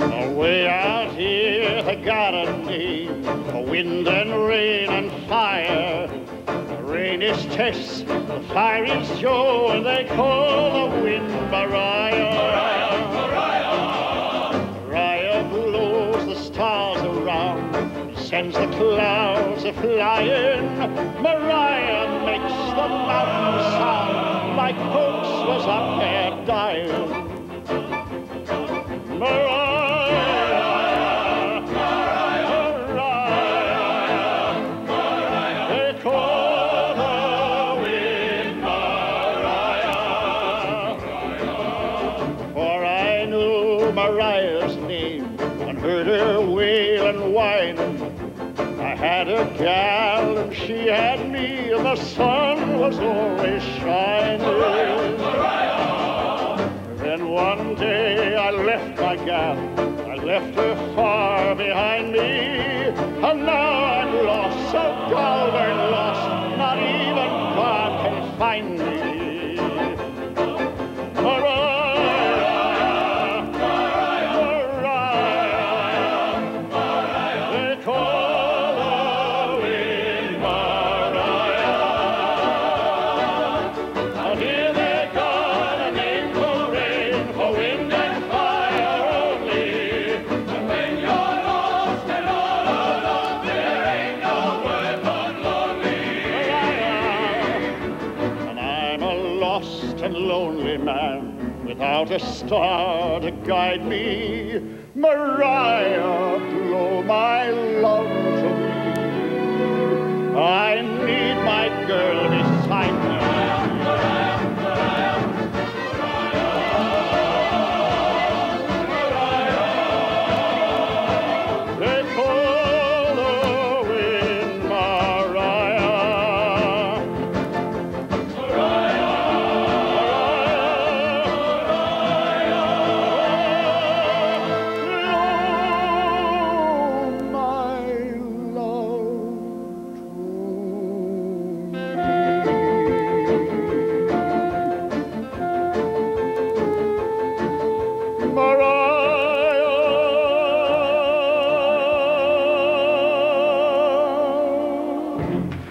Away out here, the got a name wind and rain and fire. The rain is Tess, the fire is Joe, and they call the wind Mariah. Mariah, Mariah. Mariah blows the stars around, sends the clouds a flying. Mariah makes the mountains like folks was up there dying. Mariah, Mariah, they call the wind Mariah. For I knew Mariah's name and heard her wail and whine. Had a gal and she had me, and the sun was always shining. Then one day I left my gal, I left her far behind me, and now I'm lost, so golden lost, not even God can find me. And lonely man without a star to guide me. Mariah, blow my Amen.